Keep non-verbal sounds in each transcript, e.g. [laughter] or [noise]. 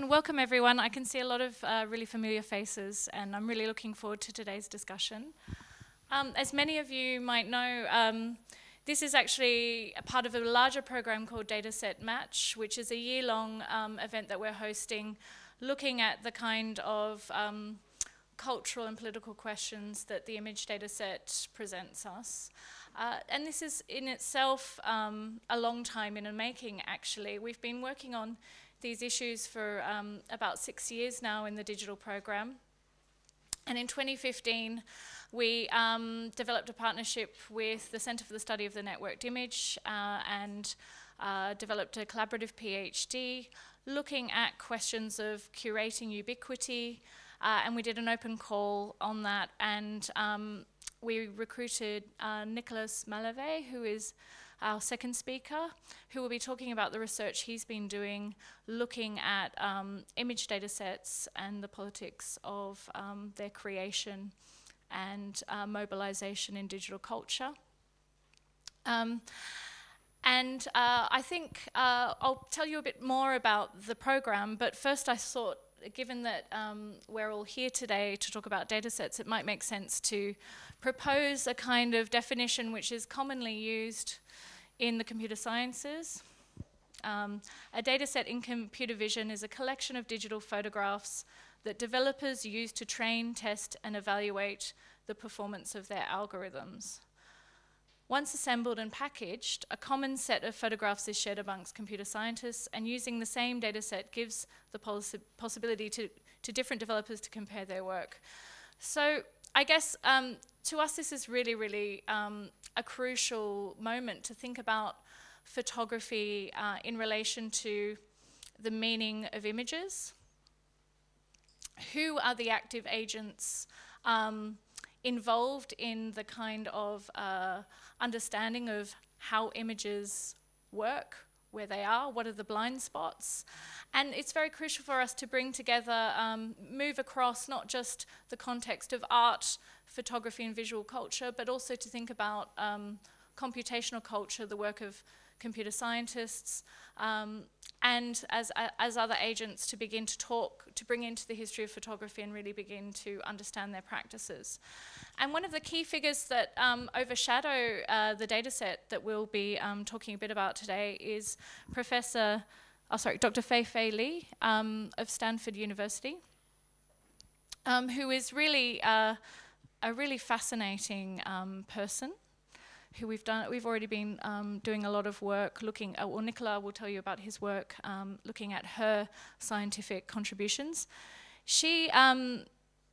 Welcome everyone. I can see a lot of uh, really familiar faces and I'm really looking forward to today's discussion. Um, as many of you might know, um, this is actually a part of a larger program called Dataset Match, which is a year-long um, event that we're hosting looking at the kind of um, cultural and political questions that the image dataset presents us. Uh, and this is in itself um, a long time in the making, actually. We've been working on these issues for um, about six years now in the digital program. And in 2015, we um, developed a partnership with the Centre for the Study of the Networked Image uh, and uh, developed a collaborative PhD looking at questions of curating ubiquity. Uh, and we did an open call on that. And um, we recruited uh, Nicolas Maleve, who is our second speaker, who will be talking about the research he's been doing looking at um, image data sets and the politics of um, their creation and uh, mobilization in digital culture. Um, and uh, I think uh, I'll tell you a bit more about the program, but first I thought, given that um, we're all here today to talk about data sets, it might make sense to propose a kind of definition which is commonly used in the computer sciences. Um, a data set in computer vision is a collection of digital photographs that developers use to train, test, and evaluate the performance of their algorithms. Once assembled and packaged, a common set of photographs is shared amongst computer scientists, and using the same data set gives the possi possibility to, to different developers to compare their work. So I guess um, to us this is really, really um, a crucial moment to think about photography uh, in relation to the meaning of images. Who are the active agents um, involved in the kind of uh, understanding of how images work, where they are, what are the blind spots. And it's very crucial for us to bring together, um, move across not just the context of art, photography and visual culture, but also to think about um, computational culture, the work of computer scientists, um, and as, as other agents to begin to talk, to bring into the history of photography and really begin to understand their practices. And one of the key figures that um, overshadow uh, the data set that we'll be um, talking a bit about today is Professor, oh sorry, Dr. Fei Fei Li um, of Stanford University, um, who is really uh, a really fascinating um, person who we've done, we've already been um, doing a lot of work looking, at, well, Nicola will tell you about his work um, looking at her scientific contributions. She, um,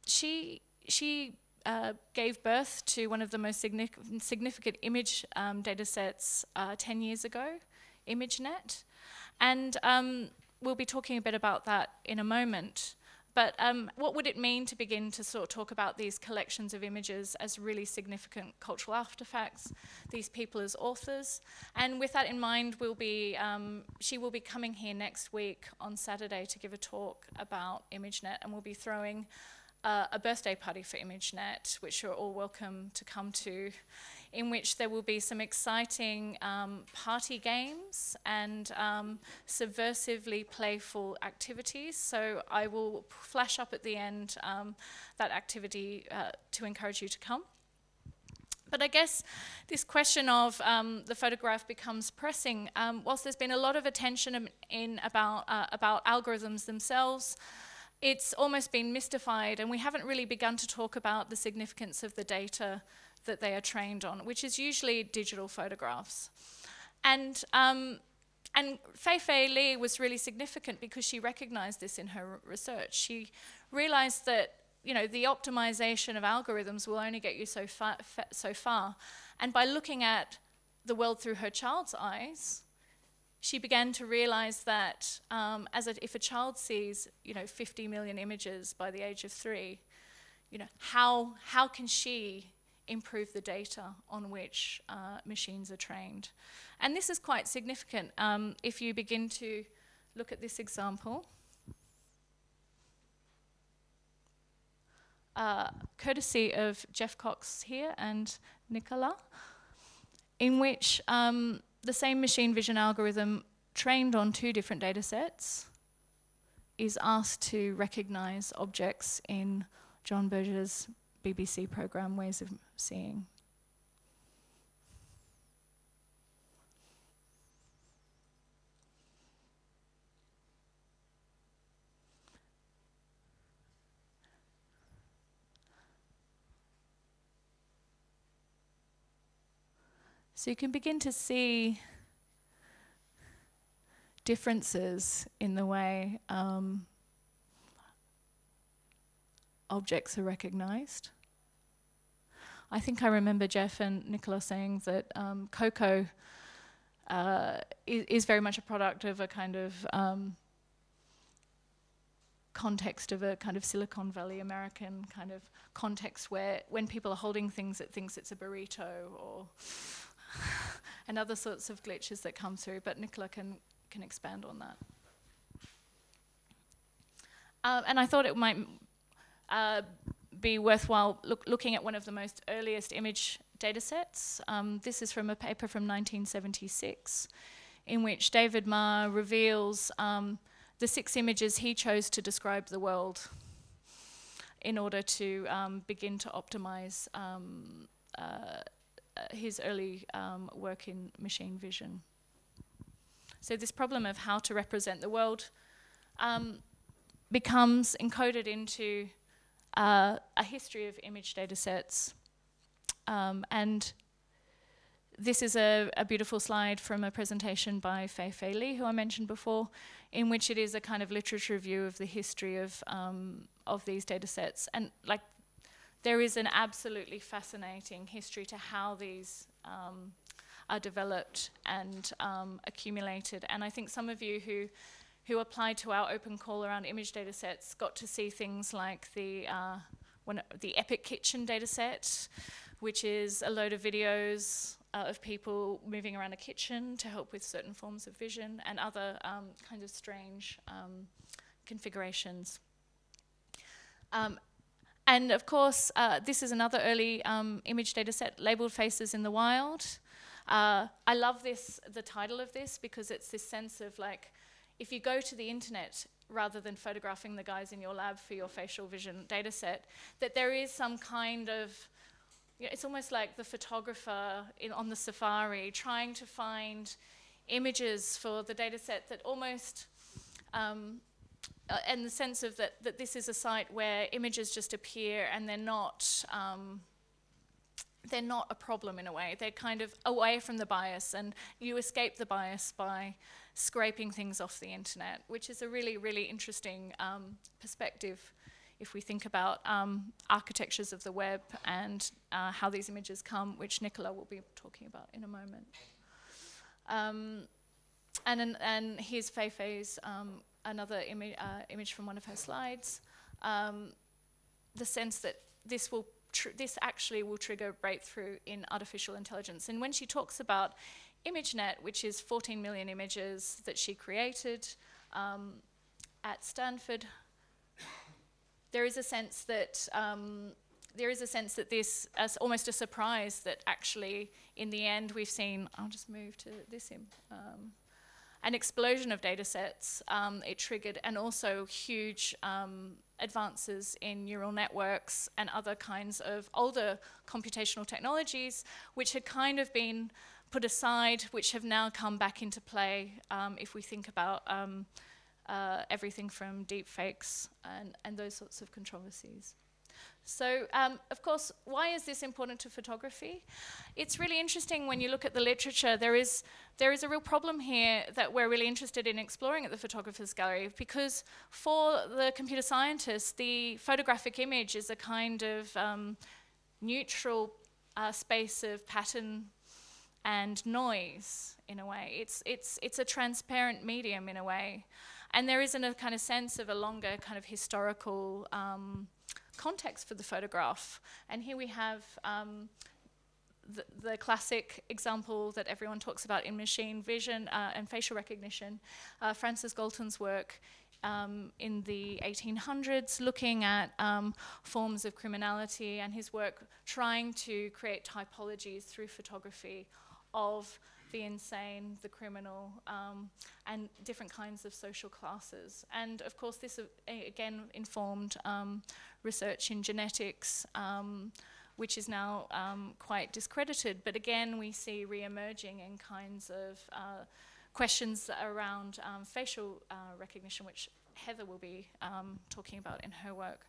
she, she uh, gave birth to one of the most significant, significant image um, data sets uh, 10 years ago, ImageNet. And um, we'll be talking a bit about that in a moment. But um, what would it mean to begin to sort of talk about these collections of images as really significant cultural artifacts, these people as authors? And with that in mind, we'll be, um, she will be coming here next week on Saturday to give a talk about ImageNet, and we'll be throwing uh, a birthday party for ImageNet, which you're all welcome to come to in which there will be some exciting um, party games and um, subversively playful activities. So I will flash up at the end um, that activity uh, to encourage you to come. But I guess this question of um, the photograph becomes pressing. Um, whilst there's been a lot of attention in about, uh, about algorithms themselves, it's almost been mystified, and we haven't really begun to talk about the significance of the data that they are trained on, which is usually digital photographs. And, um, and Fei Fei Li was really significant because she recognized this in her research. She realized that you know, the optimization of algorithms will only get you so far, so far. And by looking at the world through her child's eyes, she began to realize that um, as a, if a child sees, you know, 50 million images by the age of three, you know, how, how can she improve the data on which uh, machines are trained. And this is quite significant um, if you begin to look at this example. Uh, courtesy of Geoff Cox here and Nicola, in which um, the same machine vision algorithm trained on two different data sets is asked to recognize objects in John Berger's BBC program Ways of Seeing. So you can begin to see differences in the way um, objects are recognized. I think I remember Geoff and Nicola saying that um, COCO uh, is, is, very much a product of a kind of um, context of a kind of Silicon Valley American kind of context where when people are holding things, it thinks it's a burrito or [laughs] and other sorts of glitches that come through, but Nicola can, can expand on that. Uh, and I thought it might uh, be worthwhile look, looking at one of the most earliest image data sets. Um, this is from a paper from 1976 in which David Marr reveals um, the six images he chose to describe the world in order to um, begin to optimize um, uh, uh, his early um, work in machine vision. So this problem of how to represent the world um, becomes encoded into uh, a history of image data sets. Um, and this is a, a, beautiful slide from a presentation by Fei Fei Li, who I mentioned before, in which it is a kind of literature review of the history of, um, of these data sets. And like there is an absolutely fascinating history to how these um, are developed and um, accumulated. And I think some of you who who applied to our open call around image data sets got to see things like the uh, one, the Epic Kitchen data set, which is a load of videos uh, of people moving around a kitchen to help with certain forms of vision and other um, kind of strange um, configurations. Um, and of course, uh, this is another early um, image data set, labeled faces in the wild. Uh, I love this, the title of this, because it's this sense of like, if you go to the internet rather than photographing the guys in your lab for your facial vision data set, that there is some kind of, you know, it's almost like the photographer in, on the safari trying to find images for the data set that almost um, uh, and the sense of that, that this is a site where images just appear and they're not, um, they're not a problem in a way. They're kind of away from the bias and you escape the bias by scraping things off the internet, which is a really, really interesting um, perspective if we think about um, architectures of the web and uh, how these images come, which Nicola will be talking about in a moment. Um, and, and here's Fei Fei's um, another uh, image from one of her slides, um, the sense that this will this actually will trigger a breakthrough in artificial intelligence. And when she talks about ImageNet, which is 14 million images that she created um, at Stanford, there is a sense that um, there is a sense that this is almost a surprise that actually in the end we've seen. I'll just move to this. Um, an explosion of data sets um, it triggered, and also huge um, advances in neural networks and other kinds of older computational technologies, which had kind of been put aside, which have now come back into play um, if we think about um, uh, everything from deep fakes and, and those sorts of controversies. So, um, of course, why is this important to photography? It's really interesting when you look at the literature. There is, there is a real problem here that we're really interested in exploring at the Photographers Gallery because for the computer scientists, the photographic image is a kind of um, neutral uh, space of pattern and noise in a way. It's, it's, it's a transparent medium in a way. And there isn't a kind of sense of a longer kind of historical um, context for the photograph. And here we have um, the, the, classic example that everyone talks about in machine vision uh, and facial recognition, uh, Francis Galton's work um, in the 1800s, looking at um, forms of criminality, and his work trying to create typologies through photography of the insane, the criminal, um, and different kinds of social classes. And of course, this uh, again informed um, research in genetics, um, which is now um, quite discredited. But again, we see re-emerging in kinds of uh, questions around um, facial uh, recognition, which Heather will be um, talking about in her work.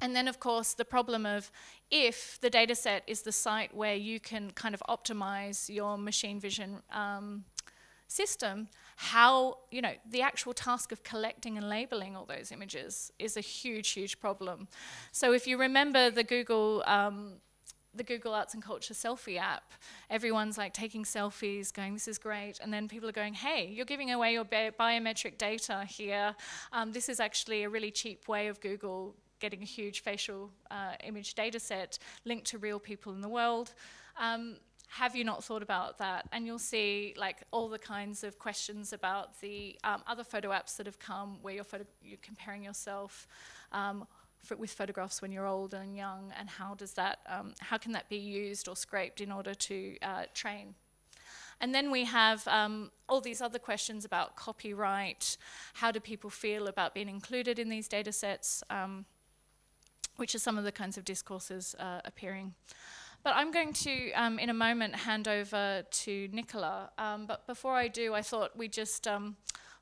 And then, of course, the problem of if the data set is the site where you can kind of optimize your machine vision um, system, how, you know, the actual task of collecting and labeling all those images is a huge, huge problem. So if you remember the Google um, the Google Arts and Culture selfie app, everyone's like taking selfies, going, this is great. And then people are going, hey, you're giving away your bi biometric data here. Um, this is actually a really cheap way of Google getting a huge facial uh, image data set linked to real people in the world. Um, have you not thought about that? And you'll see like all the kinds of questions about the um, other photo apps that have come where you're, you're comparing yourself um, with photographs when you're old and young, and how does that, um, how can that be used or scraped in order to uh, train? And then we have um, all these other questions about copyright, how do people feel about being included in these data sets, um, which are some of the kinds of discourses uh, appearing. But I'm going to, um, in a moment, hand over to Nicola. Um, but before I do, I thought we'd just um,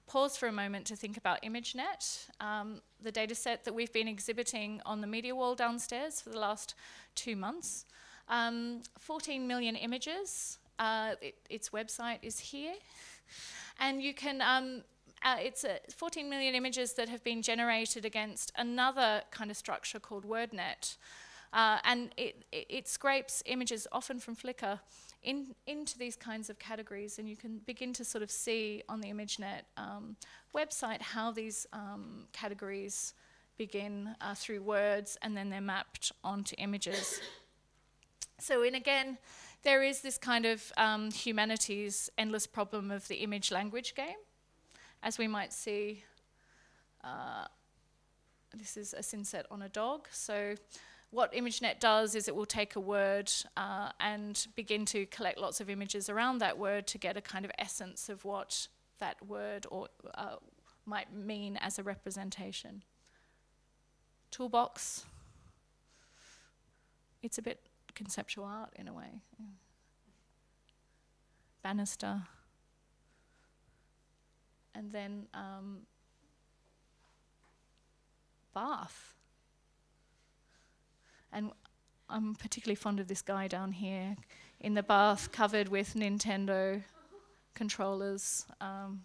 pause for a moment to think about ImageNet, um, the data set that we've been exhibiting on the media wall downstairs for the last two months. Um, 14 million images. Uh, it, its website is here. And you can, um, uh, it's 14 million images that have been generated against another kind of structure called WordNet. Uh, and it, it, it scrapes images often from Flickr in, into these kinds of categories, and you can begin to sort of see on the ImageNet um, website how these um, categories begin uh, through words and then they're mapped onto images. So, in again, there is this kind of um, humanities endless problem of the image language game, as we might see. Uh, this is a synset on a dog. So what ImageNet does is it will take a word uh, and begin to collect lots of images around that word to get a kind of essence of what that word or uh, might mean as a representation. Toolbox. It's a bit conceptual art in a way. Yeah. Banister. And then um, bath. And I'm particularly fond of this guy down here in the bath, covered with Nintendo controllers. Um,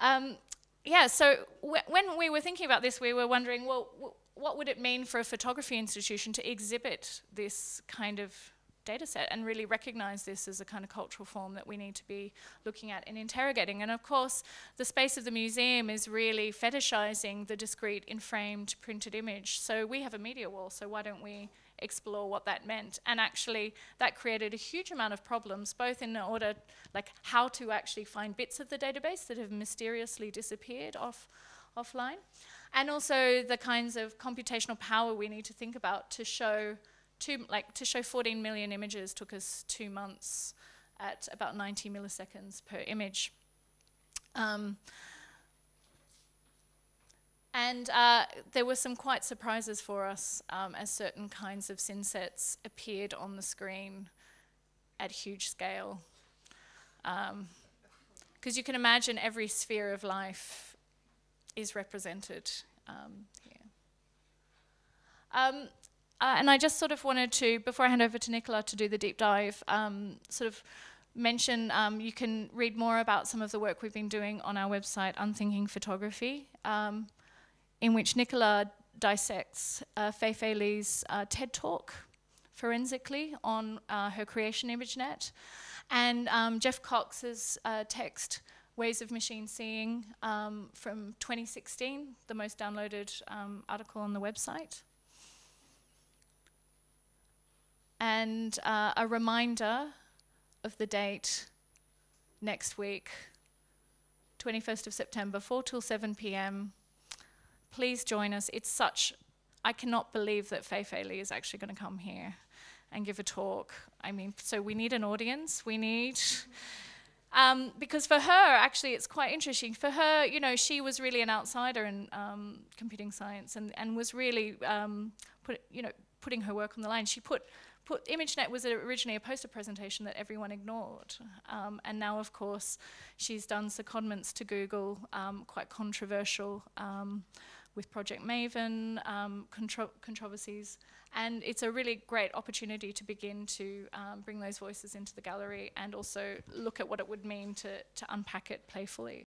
um, yeah, so when we were thinking about this, we were wondering, well, what would it mean for a photography institution to exhibit this kind of data set and really recognize this as a kind of cultural form that we need to be looking at and interrogating. And of course, the space of the museum is really fetishizing the discrete inframed printed image. So we have a media wall, so why don't we explore what that meant? And actually, that created a huge amount of problems, both in order, like how to actually find bits of the database that have mysteriously disappeared off offline, and also the kinds of computational power we need to think about to show two, like to show 14 million images took us two months at about 90 milliseconds per image. Um, and uh, there were some quite surprises for us um, as certain kinds of synsets appeared on the screen at huge scale. Because um, you can imagine every sphere of life is represented um, here. Uh, and I just sort of wanted to, before I hand over to Nicola to do the deep dive, um, sort of mention um, you can read more about some of the work we've been doing on our website, Unthinking Photography, um, in which Nicola dissects uh, Fei Fei Li's uh, TED Talk forensically on uh, her creation ImageNet, and um, Geoff Cox's uh, text, Ways of Machine Seeing, um, from 2016, the most downloaded um, article on the website. And uh, a reminder of the date next week, 21st of September, 4 till 7 p.m. Please join us. It's such, I cannot believe that Fei Li is actually going to come here. and give a talk. I mean, so we need an audience. We need. Um, because for her, actually, it's quite interesting. For her, you know, she was really an outsider in um, computing science and, and was really, um, put, you know, putting her work on the line. She put, put ImageNet was originally a poster presentation that everyone ignored. Um, and now, of course, she's done secondments to Google, um, quite controversial um, with Project Maven, contro controversies. And it's a really great opportunity to begin to um, bring those voices into the gallery and also look at what it would mean to, to unpack it playfully.